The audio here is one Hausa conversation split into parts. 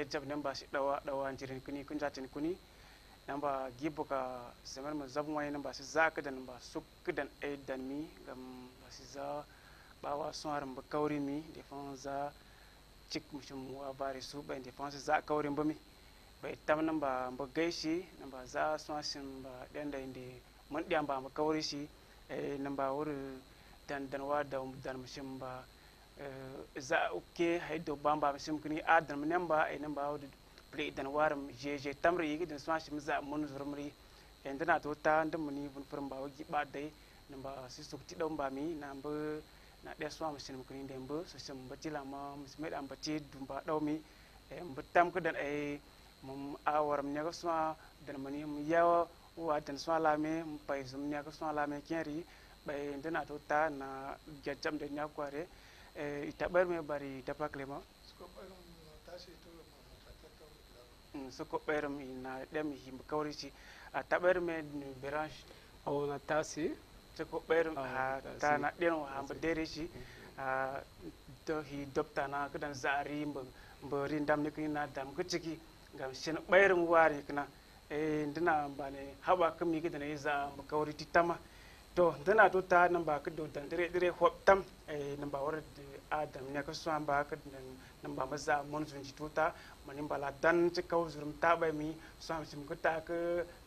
ke jab namba si dawa dawa jirin kuni kun jatin kuni namba gibo ka zaman mu zabun wani namba si za ka dan namba suk dan ai dan mi gam ba si za bawa son harin ba kauri mi da fan za cik mushum wa bari su bai da fan za kaurin ba mi. Bai tam namba ba gaishi namba za son sin ba dan da inde mun diyan ba mu kauri shi eh namba wuri dan dan wa da dan mushum ba Eh, za ukke haydo bamba misim kuni adan mnemba enemba awdi play dan waram jeje tamri yigi dan smash miza mun zurmri endana eh, to ta ndum ni bun furmba wagi badai namba sisuk ti domba mi namba na de swa misim kini dembo so sim batila ma misme eh, dan bati dumba dawmi mbutam ko dan ay mum awaram nyaga swa dan mani mu yawa wa dan swa la lame mpai sum nyaga swa la lame kenri bay endana to ta na jajam de nyakware kware e itabar me bari tapakle suko ɓerum ina ɗem himɓe kawriti a taɓere me branche o na tasi? Ɓerum Ah, ha tasi. ta na ɗen ha dereci a hi dopta na kadan zari mbe mbe rindam ni kina dam ko ciki ngam shin ɓerum wari kana e ndina ba ne haɓa kami kidan za mbe kawriti tama. to dana to ta nan ba ka do dãn dire hop tam eh nan ba war d adam ne ka n ba ka nan nan ba maza mon zũn ji to-ta ma ne bala dãn tɩ ka ta ba mi sõam sɩm ka ta ka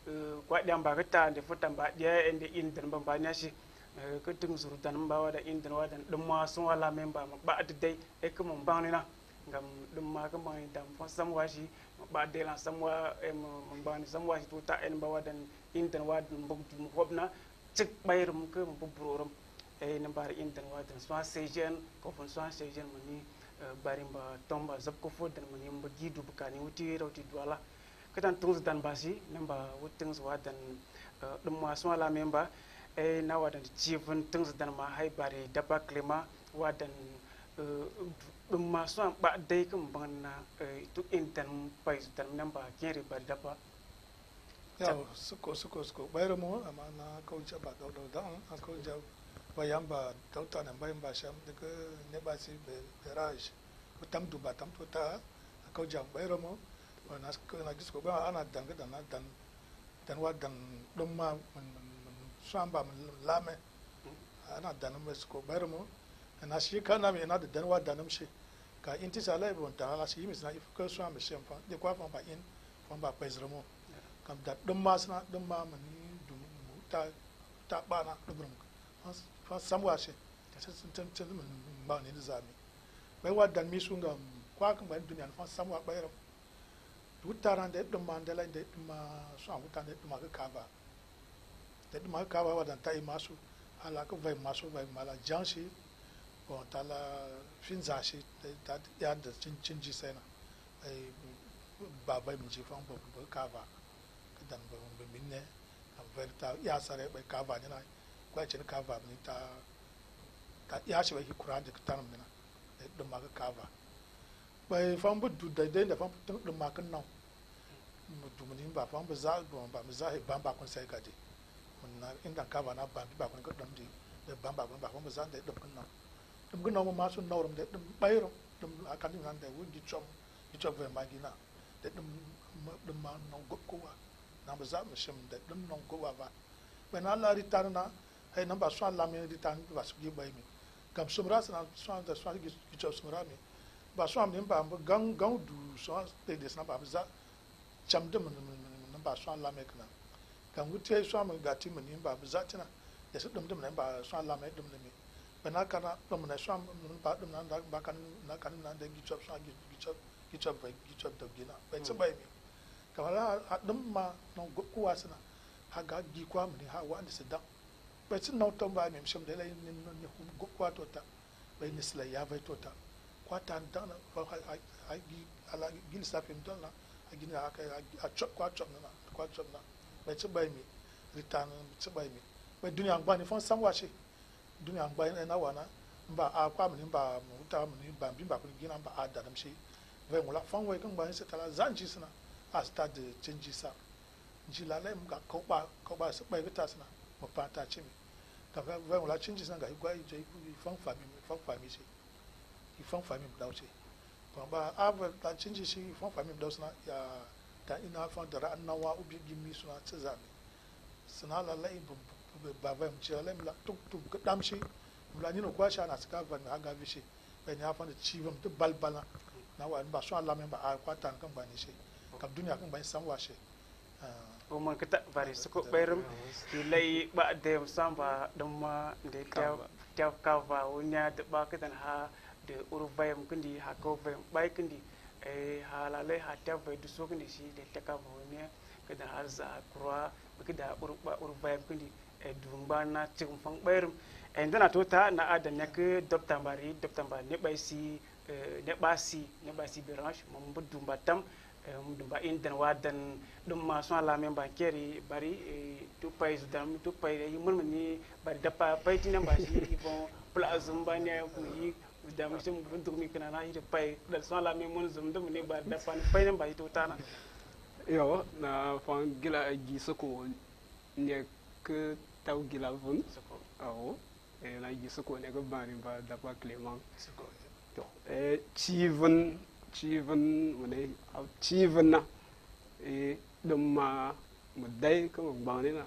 eh, kwa dan ba ka ta taande fo tam baa eh, dɩa in dan ba ba baa shi. Eh, ka tɩng zuru dan ba wa da in dan wa dan dẽm ma sun wala men ba ba baa dai e ka mun ba bãng na. Ngam dẽm ma ka bãng dan fa sam wa shi ba gba'a lan sam wa mun ba ne sam wa shi to-ta ba wa dan in dan wa dẽn bugu mu hobna cik bayrum mu buburum e na bar in dan so sejen ko fon so sejen mani barin ba tomba zab ko fo dan mani mba gidu bukani wuti rawti duala katan tungs dan basi namba wutings wadan dum ma so ala memba. E na wadan chifun tungs dan ma hay bari daba klima wadan dum ma so ba dai kan banna tu in dan pais dan namba kere bari daba yaw suko suko suko bayro mo ama na ko ja ba do do da an ko ja ba yam ba do ta na ba yam ba sham de ke ne ba si be garage ko tam du ba tam to ta ko ja bayro mo ba na ko na gis ko ba ana dan ga dan na dan dan wa dan dum ma man swam ba man lame. Ana dan mo suko bayro mo na shi kana me na da dan wa dan shi ka inti sala ibon ta ala shi mi na ifko swam me shem fa de kwa fa ba in fa ba pezro mo kam dat ɗum masna ɗum mamani ɗum ta ta ɓana ɗogurum fa samwase temin mbanidi zami ɓay wa dan misu gam mm, kwa kam gani duniya fa samwa ɓayram wuttara nde ɗumma ndela nde ɗumma so a wutta nde ɗumma ko kaba nde ɗumma ko kaba wadan tawi masu ala ko vay masu vay mala jansi bon tala finzasi ta yadda cinji sena ay babay mi ji fan bo kaba dan ba ba minne am verta ya sare bai kava ni na kwa ce kava ni ta ta ya shi bai kura da tan mina da dum ma kava bai fam bu du da da fam tun dum ma kan nan mu du mun ba fam ba za do ba mu za ba ba kun sai gaje mun na inda kava na ba ba kun ka dum di da ba ba kun ba fam ba za da dum kan nan dum kan nan ma sun naurum da dum bayro dum akan ni nan da wuji chom chom ve ma gina da dum dum ma nan gokkowa na ba za mu shim da dum non ko ba ba na la ritan na hay na ba la mi ritan ba su gi bai mi kam sumra sana so da so gi gi cho sumra mi ba so am ni ba gang gang du so de de sana ba za cham de mun mun ba so la mi kana kam wuce so am ga ti mun ba ba za tina da su dum dum na ba so la mi dum mi ba na kana dum na so am ba dum na ba kan na kan na da gi cho so gi gi cho gi cho ba gi cho da gi na ba ci bai mi kawala adum ma non ku wasna haga gi kwa mni ha wa ndise da pati na to ba mi msham de la ni non ni hum go kwa tota. Ba ni sila ya va kuwa kwa tan dan ha gi ala gi sa pem don la ha gi na ka a chop kwa chop na kwa chop na ba ti ba mi ritan ti ba mi. Ba dunia ngba ni fon sam wa shi dunia ngba na wa na mba akwa mni mba muta mni mba mbi mba kuni gi na mba adadam shi ve ngula fon we kan ba ni se tala zanji sina asta de change sa jila lai mga kopa koba se pa evita sana mo pa ta chimi. Ka ka ve la change na ga igwa ije ibu ifan fami ifan fami se ifan fami mda ose to ba ave ta change si ifan fami mda sana ya ta ina fan dara annawa ubi gimi suna tsazami sana la lai bu ba ve mo jila lai mla tuk tuk ka damshi mla ni no kwa sha na sika van aga vishi ben ya fan de chiwam to balbala na wa ba so ala me ba kwa tan kan ba ni se kam duniya kam bañ sam wache o oh, man ka taɓɓare soko ɓayrum ilay ɓa dem samba ɗumma nde tew kava. wonya de ɓa kitan ha de urvayam kindi ha kovayam ɓay kindi eh, ha lalay ha tewvay du so kindi si de tekava wonya kitan ha za croix kida urvayam kindi e eh, dumbana cikin fan ɓayrum e eh, ndana tota na ada nyake doptambari doptamba neɓay si neɓa si neɓa si birange mo mbo dumba tam. ɗum ba inde ne waddan ɗum maçon ala men bari e, tout pays dam tout pays e yimɓol ni bari dappa paytine mbasi bon place mbani mi yi dam sem dugmi kanana yide pay ɗal son ala men mon zum ɗum ni bari dappa ne payne mbasi to tana yo na fan gila gi soko ne ke taw gila vun. Awo e na gi soko ne ko bari ba dappa clément soko to e ci civen wani civen na. E dum ma mu dai ka mu gbani na.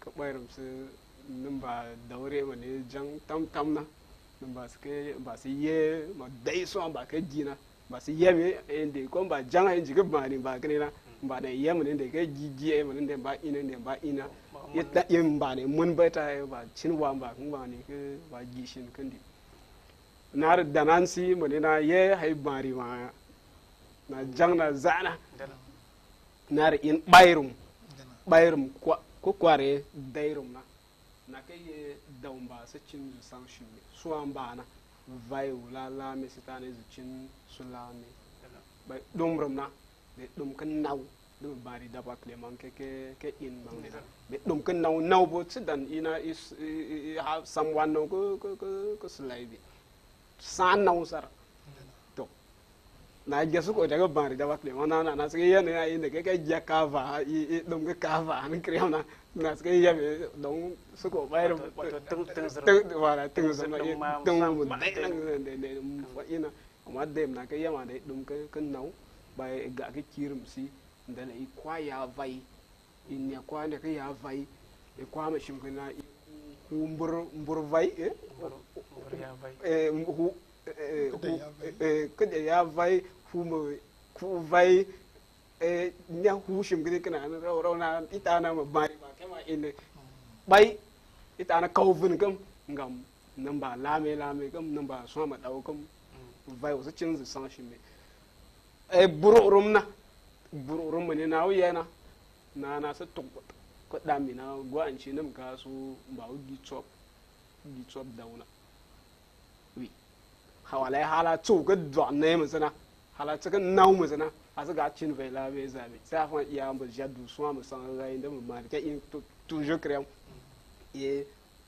Ka bayar su nin ba daure wani jan tam tam na. Nin ba su ke ba su ye ma dai so ba ka jina ba su ye me inde ko ba jan ai jiga bani ba kene na. Ba da ye mun da ka jiji ai mun da ba ina ne ba ina yadda yin ba ne mun bai ta ba cin wa ba kun ba ne ke ba gishin kandi nar danansi mani na ye hay bari ma na jang na zana. Nar in bayrum bayrum ko kware dairum na. Na kai ye daun ba sa cin zu san shi su an ba na. Vai la la me sita ne zu cin su la me bai dumrum na. De dum kan naw dum bari da ba kleman ke ke ke in bang ne be dum kan naw naw bo tsidan ina is ha someone no ko ko ko slide na usar? To na ge su ko daga bari da wakle wana na na sai yana ya inda kai ja kava i dum ga kava an kriya na na sai ya me don su ko bayar tun tun tun wala tun zama tun musamman mu ba dai ɗaya. nan da ina amma da na kai yama da dum kan kan nau bai ga ga kirim si da na i kwa ya vai in ya kwa da kai ya vai e kwa ma shim kana i mbur mbur vai eh? Buru buru ya bai eh, hu eh, Kada hu- ya vai. eh, kada ya vai hu mu ku vai eh, nya hu shim gidi kana na raw raw na ita na ma bari ba kama inde bai ita na kaufin kam ngam nan ba lame lame kam nan ba so ma dawo kam vai wasu cin zu san shi me. Eh bururum na bururum ne na wuya na na na sa tok ko dami na gwa an ci nam ka su ba wugi chop gi chop dauna. Wi. Hawala hala to ga do ne mu sana hala ta ga nau mu sana a su ga cin vai la be zaɓe sai fa iya mu jadu so mu san ga inda mu ma ka in to je krem ye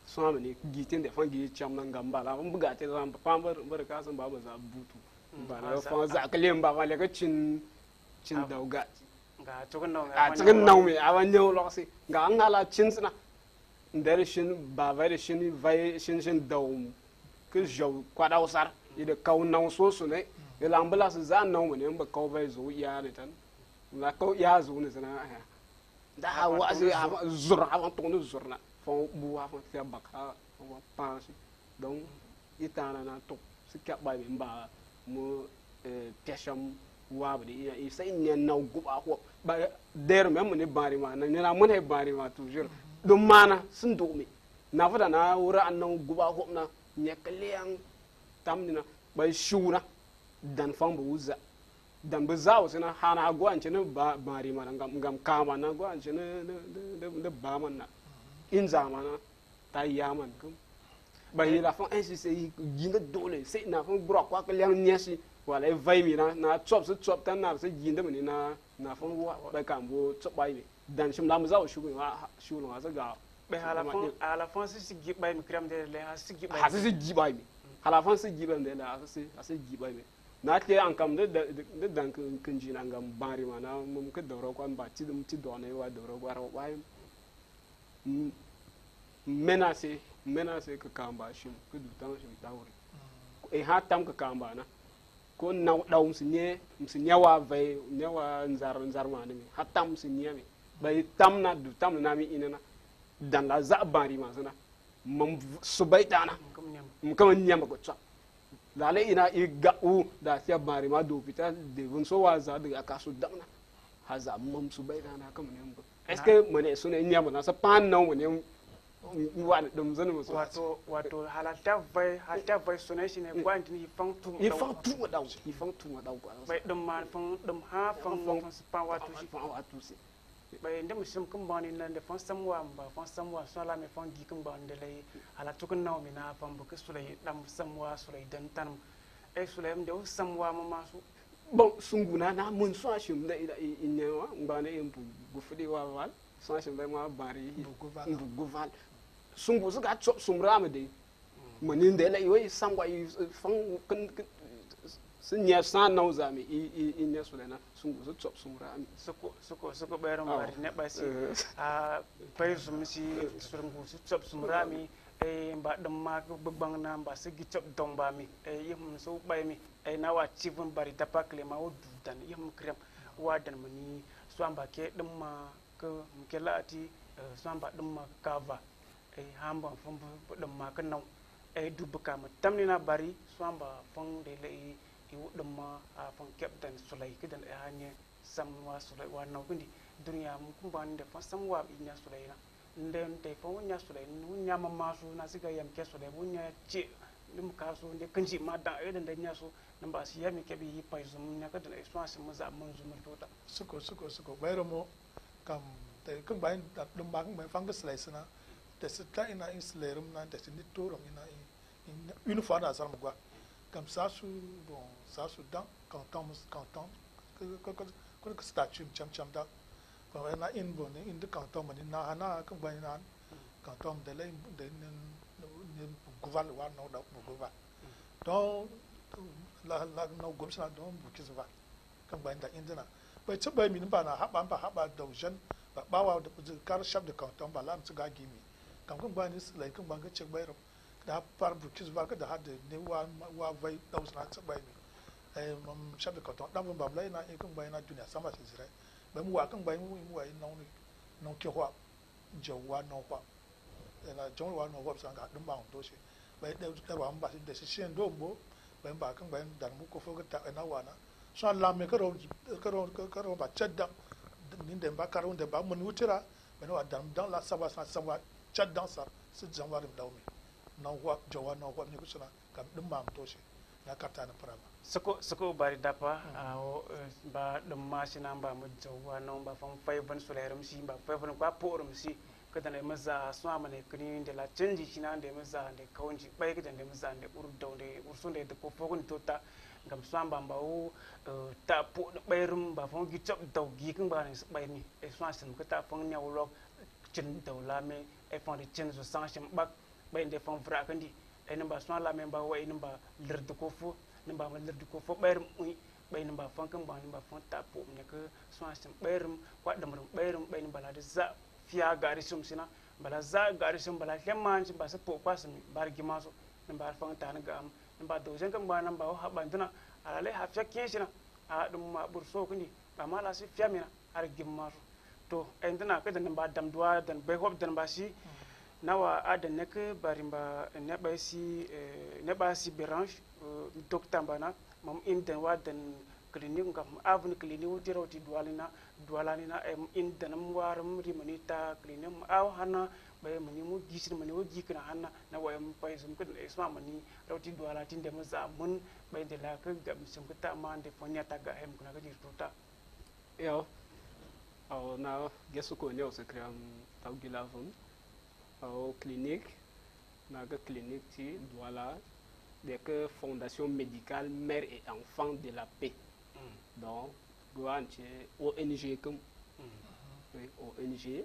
so mu ne gi tin da fa gi cham nan gamba la. Mun buga te zan fa bar bar ka san ba mu za butu. Ba na fa za ka lem ba ma le ka cin cin dauga cikin naumi awa nyau lɔgsi nga an ŋala chinsina n deri shin baavai di shin vai shin shin dawum ki zhɛu kɔdau sar yi di kau nau sunsuni di lan bi lasi zaɣa naumi ni n bi kau vai zuɣu yaani tan na kau yaa zuɣu ni zina aya da a waɣasi zur, a wan tuɣu ni zuri na fɔn buwa fɔn tiɛ bak a wan paansi donc yi taana na tuɣu si kɛ ba mi n ba mu pɛshɛm wa bari iya i sai ne na guba ko ba der mem ne bari ma na na mun he bari ma toujours. Dum mana sun do mi na fada na wura annan guba ko na ne kalliyan tamnina ba shura dan fan bu uza dan bu zawo sina hana go an ne ba bari ma ngam ngam kama na go an ne ne ba man na. In zamana ta yaman kum. Ba yi la fan ainsi sai yinga dole sai na fan bro kwa kalliyan nyesi wala vai mi na na chop su chop tan na se yin da mani na na fon wa ba kan bo chop bai mi. Dan shim lam za shu wa shu no za ga bai halafon halafon su sigi bai mi kram de le ha sigi bai ha se gi bai mi. Hala fon se gi bai mi da ha se ha se gi bai mi. Na te an kam da da dan kan kan ji na ngam bari ma na mum ka doro kwan ba ti dum ti do ne wa doro wa ro bai mena se mena se ka kan ba shim ka du tan shim tawri e ha tam ka kan ba na. Ko naw daw msi nye msi nya wa vai wa nzar nzar ma ne ha tam msi nya mi. Bai tam na du tam na mi ina na. Dan la za bari ma sana mam su bai dana kam nyam. M kama nyama ko tsa la le ina i ga u da tia bari ma do pita de vun so wa za de aka su dana ha za mam su bai dana kama ne mbo est ce que mane ne nyama na. Sa pan na mane wa dum zan mu so wato wato halata vai halata vai sunai shine gwanti ni fang tu i fang tu ma daw i fang tu ma fang dum ha fang Fang- fang spa wato shi. fang wa tu si. Bai ndem sim kum bani nan de fang samwa ba fang samwa so la me fang gi bani de lay ala tukun naw mi na fang bu ke sulay samwa sulay dan tan e sulay mde o samwa ma masu bon sunguna na mun so ashim da ida inyewa ngane impu gufudi wa wal. san shi bai ma bari buguval sun bu suka chop sum rama de manin da la yoy sangwa yi fang kan sun nya san nau zame i i i nya su lana sun bu su chop sum rama sako sako sako bayar ma bari ne ba a bai su misi sun su chop sum rami eh ba dan ma gbang na ba su gi chop don ba mi eh yim so bai mi eh na wa chifun bari tapakle ma wudu dan yim krem wa dan mani so ambake dum ma ko ke lati so amba dum ma kava e hamba fum dum ma ka naw e du buka ma tamni na bari so amba fon de le i dum ma a kep dan sulai kidan e hanye sam wa sulai wa naw kundi duniya mu kun ban da fa sam wa bi nya sulai na. Nden te fa wunya sulai nu nya ma ma su na siga yam ke sulai wunya ce lim ka su ne kanji ma da idan da nya su nan ba su yami ke bi yi pai zum nya ka da so asim mu za mun zum tota suko suko suko bayro mo. kam, te kan bain dat dum bang me fang des leis na des ta ina in slerum na des ni to rom ina in une fois na zam gwa. Kam sa su bon sa su dan kan tam kan tam ko ko ko ko statue cham cham da. Ko ina in bon, in de kan tam ni na na kan bain na kan tam de lein de nen nen gouval wa no da gouval don, la la no gomsa don bukizwa kan bain da indina bai ci bai min ba na haɓa ba haɓa da wujen ba bawa da kar shaf da kanton ba lam su ga gimi. Kam kan bayan su lai kan ban ga cek bayram da far burkis ba da hada ne wa wa vai da na ci bai mi eh mam shaf da kanton dan ba lai na kan bayan na duniya sama su zira. Bai mu wa kan bayan mu mu wa yin nauni non ke hwa jawa non hwa na jɔn wa nɔ wɔbisa nga dum baa to se bai da da wa ba si da si shen do mo bai ba kan bai dan mu ko fo ga ta na wa na so la me ka ro ka ro ka ro ba chadda. Ni da ba ka ro da ba mun wutira bai wa dan dan la saba sa saba chadda sa. Si jan wa da mi na wa jawa na wa ni ku suna ka dum baa to se na ka ta na para ba soko soko bari dapa awo ba dum ma shi nan ba mu jawa non ba fam fai ban sulai rum si ba fai ban kwa po rum si kada ne maza so amane kini de la canji shi nan de maza de kaunji bai kada de maza de ur daw de ur sun de ko fogun tota. ngam samba ba wu eh, ta pu nak bayrum ba fong gi chop daw gi kin ba ni bay ni. Eh, e swa sin ko ta fong fon nyaw lo chin daw la me e fong de chin so sang shim bak bay de fong vra kan di e namba swa la me ba wai namba lir de ko fu namba ma lir de ko fu bayrum ui bay namba fong kan ba namba fong ta po ne ko swa sin bayrum kwa damrum bayrum bay namba la de za fiya gari sum sina bala za gari sum bala lemman shi ba sa pu kwa sum bar gimaso ri fong ta ni ga am mba dosen kam mba namba o oh, haɓantuna alalay ha fiya kesina a ah, dum ma burso kuni ɓama ala si fiyamina ar gimmato to entana kadi ba dam damduwa dan bay hob dan ba si hmm. nawa adan nek bari mba ba si eh, neɓa si bérange eh, docta mbana mam in dan wa dan clinique ngam avni klinik wuti rawti duwalina duwalanina e in danam waram rimanita klinik. Aw hana bay mani mu gisin mani wo gikna hana na wayam pay sum kun isma mani rawti za mun. De la ka gam sum ka ta man de fonya ta ga hem kuna ga dir tuta. Ja, au na gesu ko ne se kream tau gilavum au clinique na ga clinique ti voilà de que fondation médicale mère et enfant de la paix. Donc guanche ONG comme oui, ONG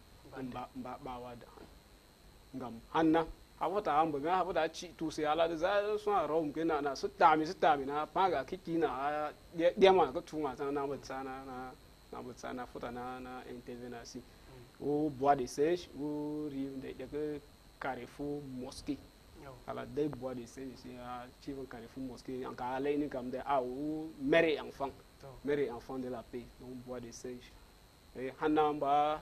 ba ba ba wa da ngam hanna hawata an buga hawata ci tu sai ala da za so a rom ke na na su tami su tami na pa ga kiki na dia ma ka tu ma na ba tsana na na ba tsana futa na na intervena si o bois de sèche o ri de de carrefour mosquée ala dai bois de sèche si a chivan carrefour mosquée en ka ala ni kam de a o mère enfant mère enfant de la paix donc bois de sèche et hanna ba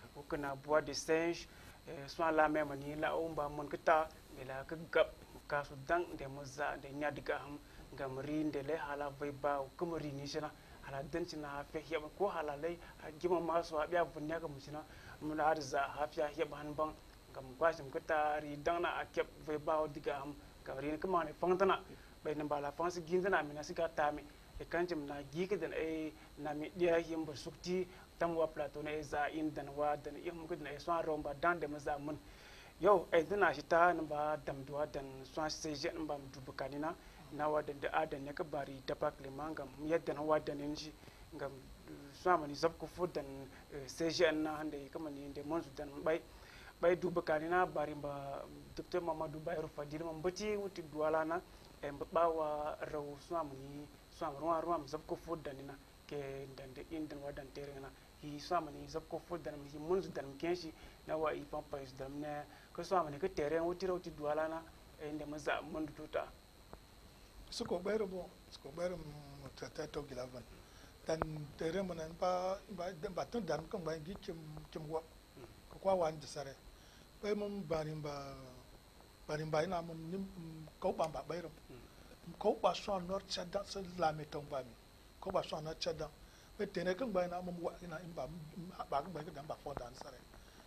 ko kana bois de singe so la même ni la o ba mon kita me la ka gab ka su dan de mo za de nya diga ham ngam ri de le hala vai ba kama ri ni shina hala dan cina ha fe hiya ko hala lai gima ma so biya bunnya ga mushina mun har za ha fiya hiya ban ban ngam gwashim ko tari dangna a kep ve bawo diga am ka rin kuma ne fangtana bai nan bala fansi gindana mi na siga tami e kanjim na gike dan e na mi dia him bur sukti tamu wa plato e za im dan wa dan im gud na e so dan da maza mun. Yau ai e ta ba dam duwa dan so sai je ba mu dubukani na na wa da adan ya kabari da pak le manga yadda na wa dan inji ngam so mani zab ku fu dan sai na hande kamani da mun su dan bai. Bai dubukani na bari ba dokter mamadu bayru fadil mam bati wuti duwala na en bawa rawu so mani so ruwa ruwa mu zab ku fu dan na ke dande indin wadan terena hi swam ni zab ko fodda ni hi munzu dan kenshi na wa i pampa is dan ne ko swam ni ko tere wuti raw ti duwala na e nde maza mundu tuta suko bayro bo suko bayro mo tata to gilavan dan tere mo nan ba ba ba tun dan kan ba gi kim kim wa. Ko kwa wan de sare. Bai mun barin ba barin ba ina mun nim ko ba ba bayro mm. ko ba so nor chada sa la me tong ba mi. Ko ba so na chada ɓe tene kə bai na məm waɗina mba ɓa kə gbai kə dan ɓa fɔ dan sare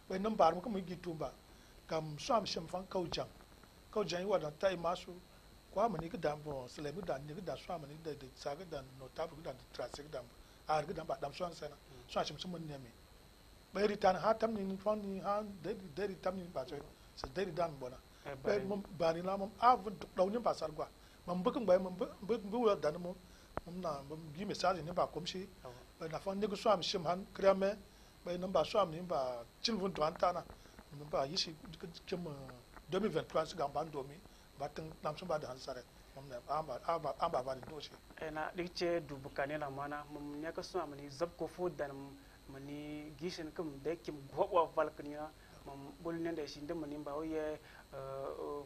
bai nə mbaar mə kə mə gi kam swam shem fan kau jang. Kau jang wa dan tai masu kwa mə ni kə dan bɔ sele mə dan ni kə dan swam ni de de sa kə dan no tab kə dan trase kə dan ar kə dan ɓa dam swam sena swam shem sum ne mi. Bai ri tan ha tam ni fon ni ha de de ri tam ni ba so se de ri dan bona ɓe mə bani la mə avun dau ni ba sar gwa. Mə mbə kə gbai mə mbə mbə wa ya dan mə mna gi message ni ba komshi bai na fon ni ku so am shem han krame bai nan ba so am ni ba chin vun to an ta na. Mum ba yi shi kim 2023 su ga ban domi batun namsun ba da hansare mum na amba amba amba ba ni doshi ena dikce dubu kane la mana mum ne ka so amani zab ko fo dan mani gishin kum da kim gobwa valkni na. Mum bul ne da shi da mani ba oye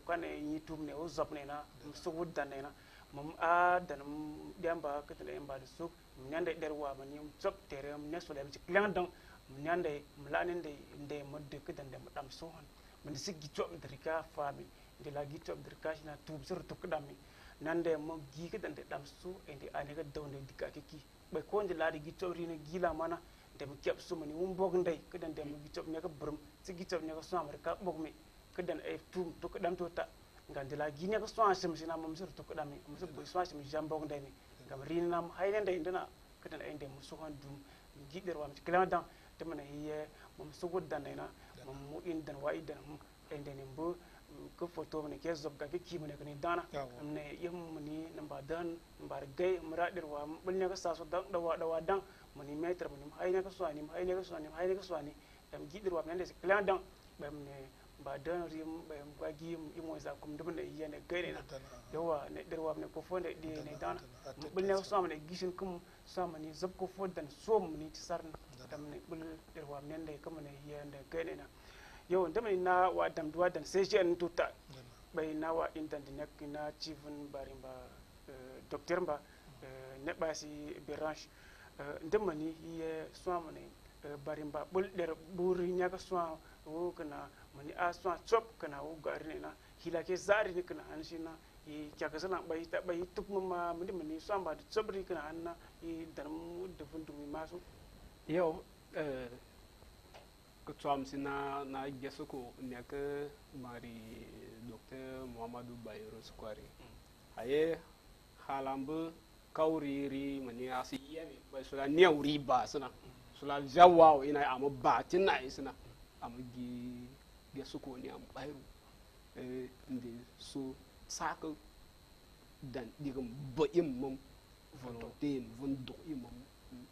kwane yi tum ne o zab ne na so wudan ne na. mam a ah, dan demba kitele emba de nyan de der wa man yum chop tere ne so dem ci klang dang nyande mlanen de de modde ke dan dem dam so hon man si gi chop fa mi. De la gi chop drika na tub sur tuk dami nande mo gi ke dan de dam so e de ane ga donde dikka ke ki. Ba ko de la de gi chop rina gila mana. Dem kep so mani um bog ndey ke dan dem gi chop ne ga brum. Si gi chop ne ga so am ka bog mi. Ke dan eh, e tum to ke dam to ta ngam dila gine ko soasim sina mum sur tokkuɗami mum sur bo soasim jambok ndeni ngam rininam hayne nde ndena kadi e nde mum sohan dum mi jiɗɗer wami client dan temana hiye mum suguddan nena mum muɗindan wa hum e ndeni mbo ko photo mene ke zobga kiki kimene ko ni dana ne yem ni namba dan mbar gay mradir wa bulne ko saso dan dawa dawa dan mani metre mani hayne ko swani hayne ko swani hayne ko swani dam gidir wa mende client dan bam ne ba dan rim bam ga gi imo za kum dum ne yene gay ne yawa ne dir wa ne ko fonde di ne dana bulne ka swani gishin kum swani zob ko fodan so mani ti sarn dam ne bul dir wa ne ne kam ne yene gay ne na yau da mai na wa dam duwa dan sai shi tuta. Bai na wa intan nek na chifun barin ba docteur ba ne ba si berange. Da mani ye swam ne barin ba bul der buri nya ka swam wo kana mani a swa chop kana wo gari ne na hila ke zari ne kana an shi na i kyaka sana bai ta bai tuk ma mani mani swa ba da chobri kana an na i dan mu da fundu mi masu. Yau eh, ka tsam si na na gesu ko ne ka mari dr muhammadu bayero skwari aye halambu kauri ri mani asi yemi ba sula niyan ri ba suna. Sula jawa ina amma ba tin na isna amagi dia suko ni am bayru eh ndi so saka. Dan digam bayim mum volonté von do imam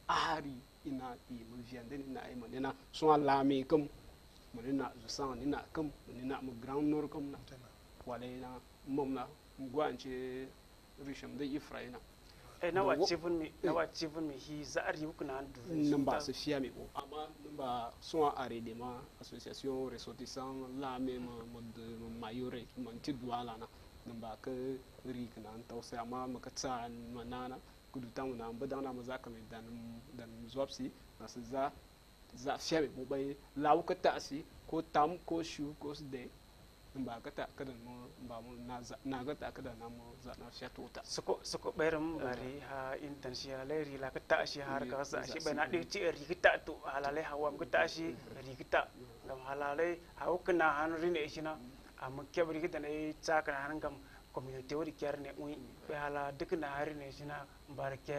ahari ina i mu viande ni na i mo na so ala mi kam mo ni na zo sang ni na kam ni na mo grand nord kam na wala na mum na ngwanche risham de ifraina eh na wa Wo- chivun mi na wa chivun mi hi zari kuna an du nan ba su fiya mi ko amma nan ba so are de ma association ressortissant la même mo de mo mayore mo ti duala na. Nan ba ka ri kana an tausa amma maka tsa manana kudu tamu na ba dan na mu zaka mai dan dan zwapsi na su za za fiya mi ko bai lawu ka ta si ko tam ko shu ko de. Ba ka ta kada mu ba mu na ga ta kada na mu za na fiya tota suko suko bayram bari ha intention le ri la kata shi har ka sa shi bai na di ci ri kita to halale hawa mu ta shi ri kita gam halale hawo kana han ri ne shi na. Amma kebri kita ne ta kana han gam community wori kyar ne ui. Be hala duk na hari ne shi na barke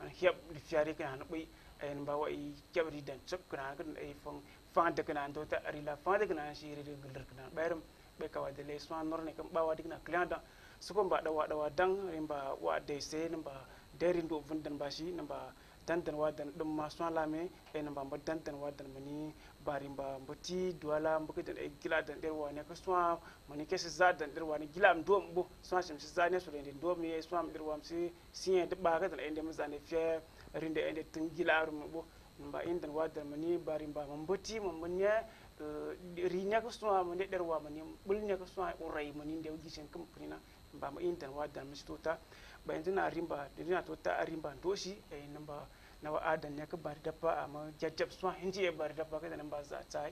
an hiab di fiari kana han ui. En ba wai kebri dan chuk kana kan ai fong fa da kana ta ri la fa da kana shi ri gulur kana bayram ɓe kawa de ley soin norne kam ɓawa na client da. Dan soko mba da ɗawa dan re ba wa dese ne ba deri ndu vundan mbashi ne mba dandan wadan dum ma soin lame e ne mba mbo dandan wadan mani ba rin ba mbuti duala mbuki mbokidan e gila dan ɗer wani ka soin mani kesi za dan ɗer wani gila am duwam ɓo soin sim si zane sore nde duwam ye soin am ɗer wam si e de ba ɓaga dan e nde mi zane fe rinde e de tin gila arum ɓo mba indan wadan mani bari mba ba mbuti mo mbo ne rinya ko suna ma ne derwa ma ne bulnya ko suna urai ma ne da gisen kum prina ba ma intan wa dan mistota ba yanzu na rimba dina to rimba dosi e eh, namba na wa adan ne ka bar dabba amma ah, jajjab suna hinji e ya bar dabba ka da nan za ta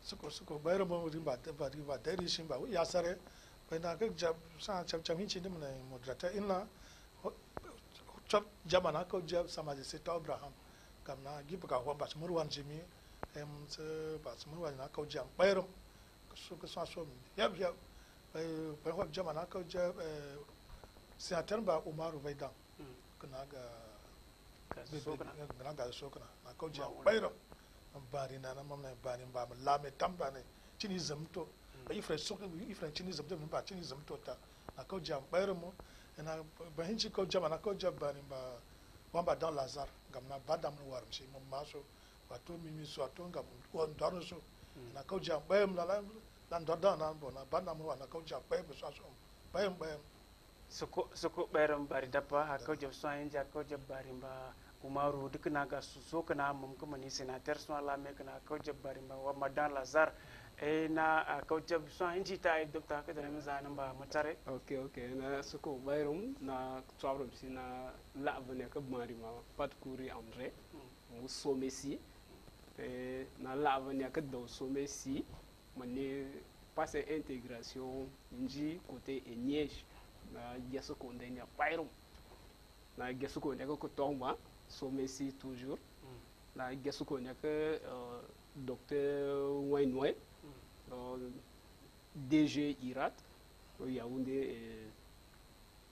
suko suko bayar ma rimba dabba rimba da rishin ba ya. Sare bai na ka jab sa cham cham hinji dim na mudrata inna chap jamana ko jab samaje se to abraham. Kamna gibka ko ba murwan jimi tem tse ba tsumu wa na kau jam bayro kusu kusu aso mi. Yab yab bay hop jama na kau jam eh, senator ba umaru vai dan hmm. kana ga kana ga so kana na. Kau jam bayro bari na. na mamna bari ba mu tamba ne chini zamto hmm. ba fre so yi fre chini zamto mi ba chini zamto ta. Na kau jam bayro mo. E na ba hinchi kau jama na kau jam bari ba wamba dan lazar gamna badam no warmshi mo maso wato mimi so wato nga wa ndano so na kauja bayam la la na ndada na mbo na bana mro na kauja bayam so so bayam bayam umaru duk na ga kana mum kuma ni senator so la me kana kauja bari ba wa madan lazar e na kauja so anji ta e dr ka da mu zanin ba mutare okay okay na soko bayam na tsawrum sina la abune ka mari ma patkuri amre mu mm. so mesi eh, dans l'avenir que dans ce intégration côté na na ko tomba ce messi toujours. Mm. Na yeso konde que euh, docteur Wayne Wayne mm. euh, DG Irat Yaoundé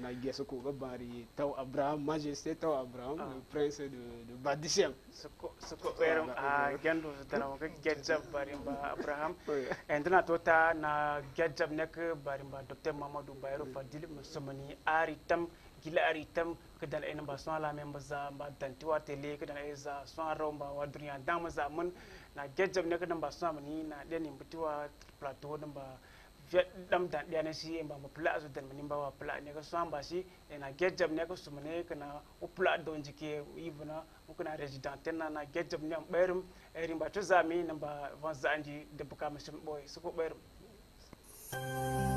naingia soko babari taw abraham majesté taw abraham ah. le prince de, de badishem soko soko eram a ah, gendo dana mo barimba abraham endna tota na gadjab nek barimba docteur mamadou bayro fadil musmani ari tam gila ari tam dans les membres sont la même mbaza mba danti wa tele kedan e za soa raw mba wa duniya dama za mun na gadjab nek mba soa mani na deni mbutiwa plateau mba damta ɗiyane si e mbama pla so nder mani mbawa pla neka so mba si ena get jab neka sumane kana o pla don jike yivna kana resident tenna na get jab ne ɓayrum e rimba to zami namba van zandi debbo kama sim ɓoy soko ɓayrum Thank.